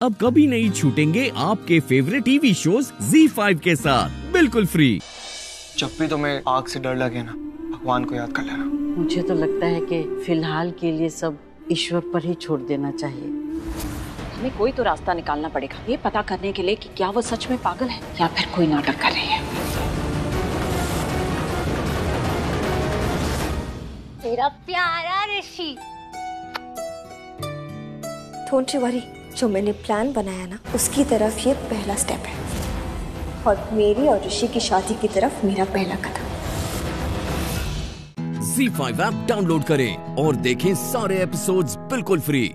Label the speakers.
Speaker 1: अब कभी नहीं छूटेंगे आपके फेवरेट टीवी शोज़ Z5 के साथ। बिल्कुल फ्री
Speaker 2: जब भी तुम्हें आग से डर लगे ना भगवान को याद कर लेना।
Speaker 3: मुझे तो लगता है कि फ़िलहाल के लिए सब ईश्वर पर ही छोड़ देना चाहिए।
Speaker 4: हमें कोई तो रास्ता निकालना पड़ेगा। ये पता करने के लिए कि क्या वो सच में पागल है या फिर कोई नाटक कर रही है।
Speaker 5: मेरा प्यारा ऋषि।
Speaker 6: डोंट यू वरी जो मैंने प्लान बनाया ना, उसकी तरफ़ ये पहला स्टेप है। और मेरी और ऋषि की शादी की तरफ़ मेरा पहला कदम।
Speaker 1: Z5 ऐप डाउनलोड करें और देखें सारे एपिसोड्स बिल्कुल फ्री